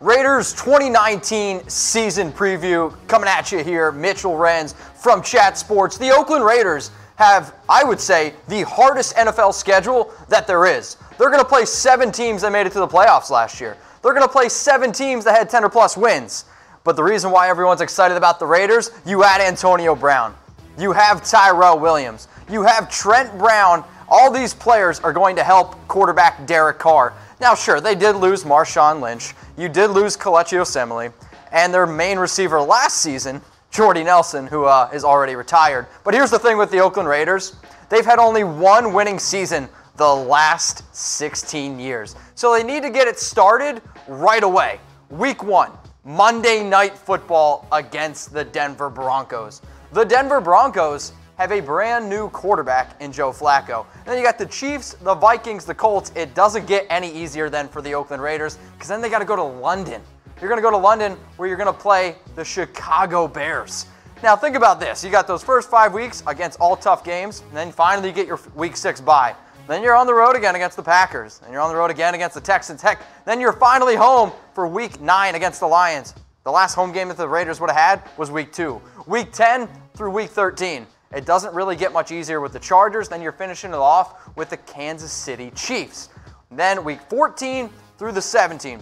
Raiders 2019 season preview coming at you here. Mitchell Renz from Chat Sports. The Oakland Raiders have, I would say, the hardest NFL schedule that there is. They're going to play seven teams that made it to the playoffs last year. They're going to play seven teams that had 10 or plus wins. But the reason why everyone's excited about the Raiders, you add Antonio Brown. You have Tyrell Williams. You have Trent Brown. All these players are going to help quarterback Derek Carr. Now, sure, they did lose Marshawn Lynch. You did lose Kelechi Osemele. And their main receiver last season, Jordy Nelson, who uh, is already retired. But here's the thing with the Oakland Raiders they've had only one winning season the last 16 years. So they need to get it started right away. Week one, Monday Night Football against the Denver Broncos. The Denver Broncos have a brand new quarterback in Joe Flacco. And then you got the Chiefs, the Vikings, the Colts. It doesn't get any easier than for the Oakland Raiders because then they got to go to London. You're going to go to London where you're going to play the Chicago Bears. Now, think about this. You got those first five weeks against all tough games, and then finally you get your week six bye. Then you're on the road again against the Packers. And you're on the road again against the Texans. Heck, then you're finally home for week nine against the Lions. The last home game that the Raiders would have had was week two. Week 10 through week 13. It doesn't really get much easier with the Chargers. Then you're finishing it off with the Kansas City Chiefs. Then week 14 through the 17.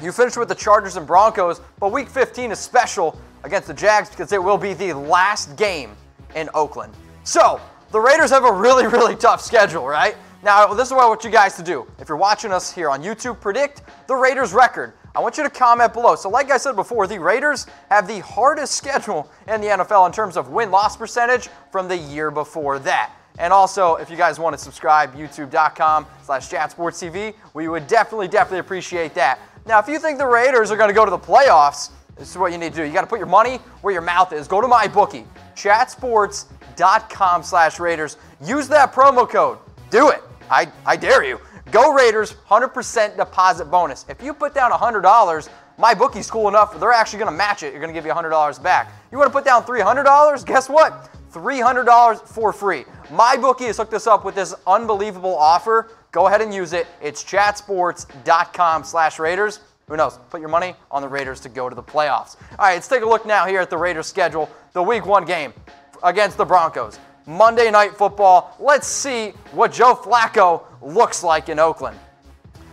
You finish with the Chargers and Broncos, but week 15 is special against the Jags because it will be the last game in Oakland. So, the Raiders have a really, really tough schedule, right? Now, this is what I want you guys to do. If you're watching us here on YouTube, predict the Raiders' record. I want you to comment below. So, like I said before, the Raiders have the hardest schedule in the NFL in terms of win loss percentage from the year before that. And also, if you guys want to subscribe, youtube.com slash chatsportstv, we would definitely, definitely appreciate that. Now, if you think the Raiders are going to go to the playoffs, this is what you need to do. You got to put your money where your mouth is. Go to my bookie, chatsports.com slash Raiders. Use that promo code. Do it. I, I dare you. Go Raiders, 100% deposit bonus. If you put down $100, my bookie's cool enough, they're actually to match it. You're going to give you $100 back. You want to put down $300? Guess what? $300 for free. My bookie has hooked us up with this unbelievable offer. Go ahead and use it. It's chatsports.com slash Raiders. Who knows? Put your money on the Raiders to go to the playoffs. All right, let's take a look now here at the Raiders schedule. The week one game against the Broncos. Monday Night Football. Let's see what Joe Flacco looks like in Oakland.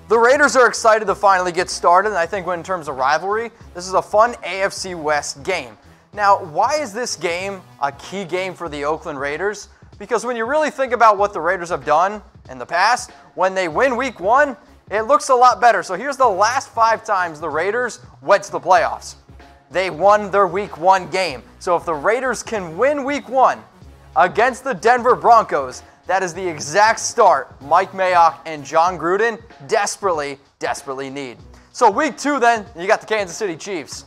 The Raiders are excited to finally get started, and I think in terms of rivalry, this is a fun AFC West game. Now, why is this game a key game for the Oakland Raiders? Because when you really think about what the Raiders have done in the past, when they win week one, it looks a lot better. So here's the last five times the Raiders went to the playoffs. They won their week one game. So if the Raiders can win week one against the Denver Broncos, that is the exact start Mike Mayock and Jon Gruden desperately, desperately need. So week two, then, you got the Kansas City Chiefs.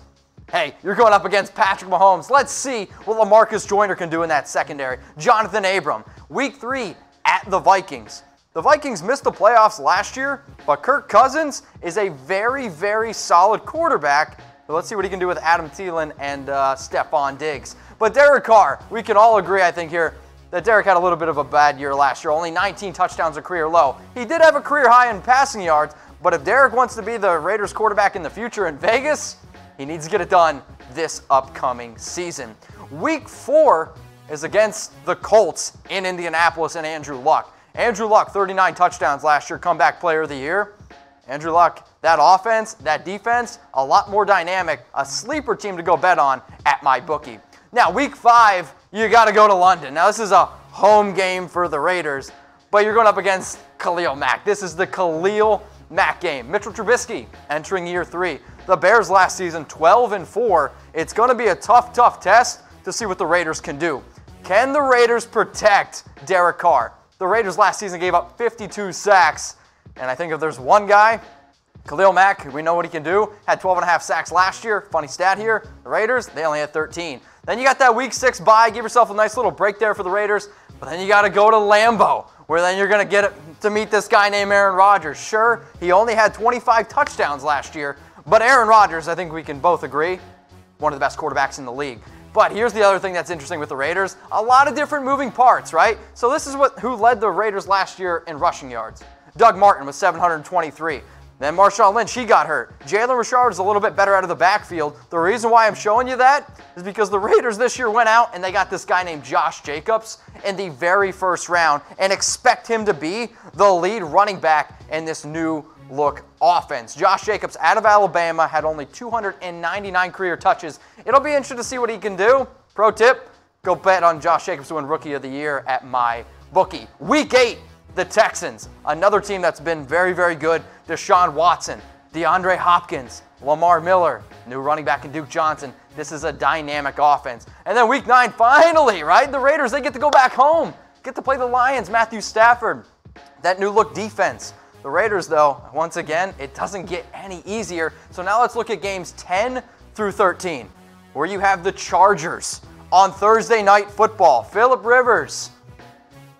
Hey, you're going up against Patrick Mahomes. Let's see what Lamarcus Joyner can do in that secondary. Jonathan Abram. Week three, at the Vikings. The Vikings missed the playoffs last year, but Kirk Cousins is a very, very solid quarterback. But let's see what he can do with Adam Thielen and uh, Stefon Diggs. But Derek Carr, we can all agree, I think, here that Derek had a little bit of a bad year last year. Only 19 touchdowns, a career low. He did have a career high in passing yards, but if Derek wants to be the Raiders quarterback in the future in Vegas, he needs to get it done this upcoming season. Week four is against the Colts in Indianapolis and Andrew Luck. Andrew Luck, 39 touchdowns last year, comeback player of the year. Andrew Luck, that offense, that defense, a lot more dynamic, a sleeper team to go bet on at my bookie. Now, week five, you got to go to London. Now, this is a home game for the Raiders, but you're going up against Khalil Mack. This is the Khalil Mack game. Mitchell Trubisky entering year three. The Bears last season, 12 and 4. It's going to be a tough, tough test to see what the Raiders can do. Can the Raiders protect Derek Carr? The Raiders last season gave up 52 sacks, and I think if there's one guy, Khalil Mack, we know what he can do, had 12 and a half sacks last year. Funny stat here. The Raiders, they only had 13. Then you got that week six bye. Give yourself a nice little break there for the Raiders. But then you got to go to Lambeau, where then you're going to get to meet this guy named Aaron Rodgers. Sure, he only had 25 touchdowns last year, but Aaron Rodgers, I think we can both agree, one of the best quarterbacks in the league. But here's the other thing that's interesting with the Raiders: a lot of different moving parts, right? So this is what who led the Raiders last year in rushing yards. Doug Martin was 723. Then Marshawn Lynch, he got hurt. Jalen Richard is a little bit better out of the backfield. The reason why I'm showing you that is because the Raiders this year went out and they got this guy named Josh Jacobs in the very first round and expect him to be the lead running back in this new look offense. Josh Jacobs out of Alabama had only 299 career touches. It'll be interesting to see what he can do. Pro tip, go bet on Josh Jacobs to win Rookie of the Year at my bookie. Week eight, the Texans, another team that's been very, very good. Deshaun Watson, DeAndre Hopkins, Lamar Miller, new running back in Duke Johnson. This is a dynamic offense. And then week nine, finally, right? The Raiders, they get to go back home, get to play the Lions, Matthew Stafford, that new look defense. The Raiders, though, once again, it doesn't get any easier. So now let's look at games 10 through 13, where you have the Chargers on Thursday night football. Philip Rivers,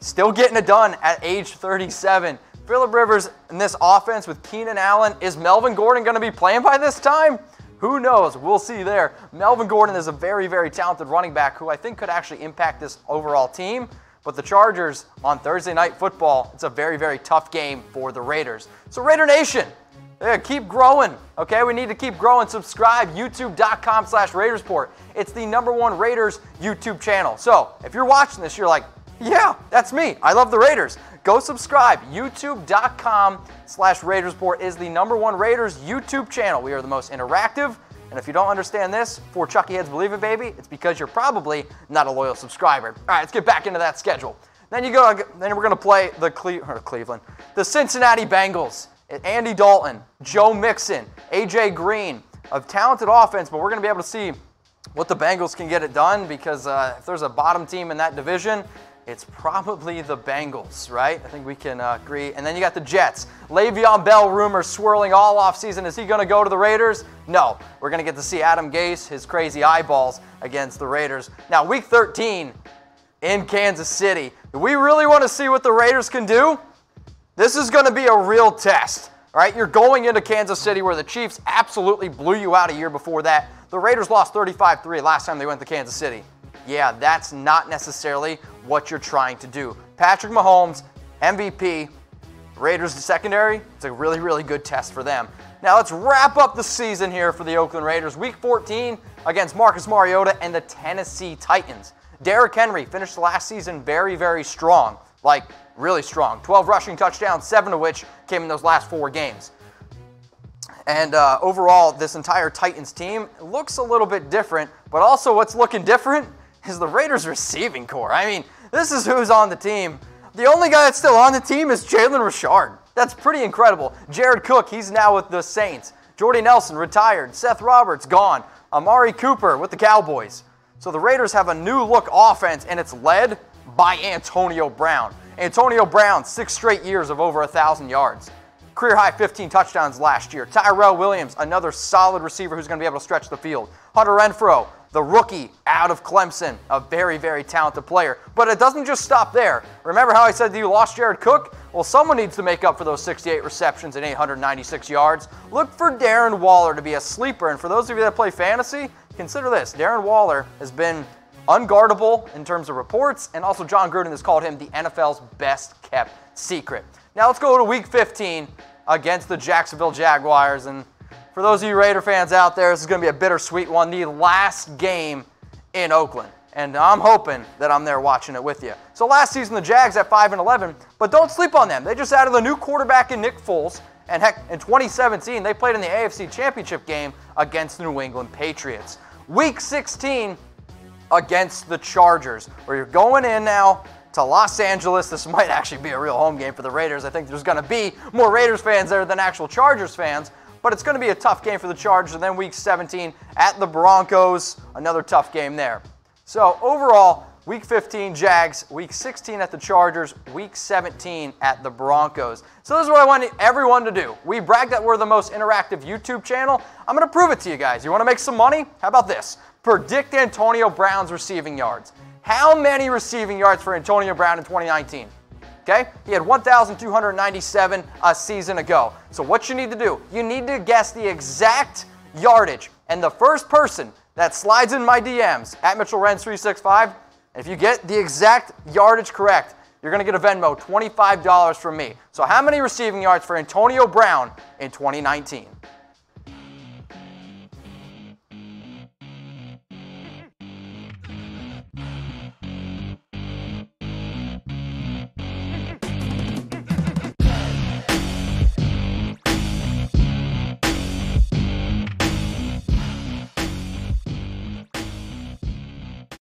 Still getting it done at age 37. Philip Rivers in this offense with Keenan Allen. Is Melvin Gordon going to be playing by this time? Who knows? We'll see there. Melvin Gordon is a very, very talented running back who I think could actually impact this overall team. But the Chargers on Thursday night football, it's a very, very tough game for the Raiders. So Raider Nation, yeah, keep growing. Okay, we need to keep growing. Subscribe, youtube.com slash RaidersReport. It's the number one Raiders YouTube channel. So if you're watching this, you're like, yeah, that's me. I love the Raiders. Go subscribe. YouTube.com slash RaidersReport is the number one Raiders YouTube channel. We are the most interactive. And if you don't understand this, for Chucky Heads Believe It Baby, it's because you're probably not a loyal subscriber. All right, let's get back into that schedule. Then you go. Then we're going to play the Cle- Cleveland, the Cincinnati Bengals. Andy Dalton, Joe Mixon, AJ Green, a talented offense, but we're going to be able to see what the Bengals can get it done because uh, if there's a bottom team in that division, it's probably the Bengals, right? I think we can uh, agree. And then you got the Jets. Le'Veon Bell rumors swirling all offseason. Is he going to go to the Raiders? No. We're going to get to see Adam Gase, his crazy eyeballs against the Raiders. Now, week 13 in Kansas City. Do we really want to see what the Raiders can do? This is going to be a real test. All right, you're going into Kansas City where the Chiefs absolutely blew you out a year before that. The Raiders lost 35 3 last time they went to Kansas City yeah, that's not necessarily what you're trying to do. Patrick Mahomes, MVP, Raiders secondary, it's a really, really good test for them. Now let's wrap up the season here for the Oakland Raiders. Week 14 against Marcus Mariota and the Tennessee Titans. Derrick Henry finished last season very, very strong, like really strong. 12 rushing touchdowns, seven of which came in those last four games. And uh, overall, this entire Titans team looks a little bit different, but also what's looking different is the Raiders receiving corps. I mean, this is who's on the team. The only guy that's still on the team is Jalen Richard. That's pretty incredible. Jared Cook, he's now with the Saints. Jordy Nelson retired. Seth Roberts gone. Amari Cooper with the Cowboys. So the Raiders have a new look offense, and it's led by Antonio Brown. Antonio Brown, six straight years of over a 1,000 yards. Career high 15 touchdowns last year. Tyrell Williams, another solid receiver who's going to be able to stretch the field. Hunter Renfrow, the rookie out of Clemson, a very, very talented player. But it doesn't just stop there. Remember how I said that you lost Jared Cook? Well, someone needs to make up for those 68 receptions and 896 yards. Look for Darren Waller to be a sleeper. And for those of you that play fantasy, consider this Darren Waller has been unguardable in terms of reports, and also Jon Gruden has called him the NFL's best kept secret. Now let's go to week 15 against the Jacksonville Jaguars. And for those of you Raider fans out there, this is going to be a bittersweet one. The last game in Oakland. And I'm hoping that I'm there watching it with you. So last season, the Jags at 5 and 11, but don't sleep on them. They just added a new quarterback in Nick Foles. And heck, in 2017, they played in the AFC Championship game against the New England Patriots. Week 16 against the Chargers, where you're going in now to Los Angeles. This might actually be a real home game for the Raiders. I think there's going to be more Raiders fans there than actual Chargers fans but it's going to be a tough game for the Chargers. And then week 17 at the Broncos, another tough game there. So overall, week 15 Jags, week 16 at the Chargers, week 17 at the Broncos. So this is what I want everyone to do. We brag that we're the most interactive YouTube channel. I'm going to prove it to you guys. You want to make some money? How about this? Predict Antonio Brown's receiving yards. How many receiving yards for Antonio Brown in 2019? Okay? He had 1,297 a uh, season ago. So what you need to do, you need to guess the exact yardage. And the first person that slides in my DMs at Mitchell Renz 365, if you get the exact yardage correct, you're going to get a Venmo $25 from me. So how many receiving yards for Antonio Brown in 2019?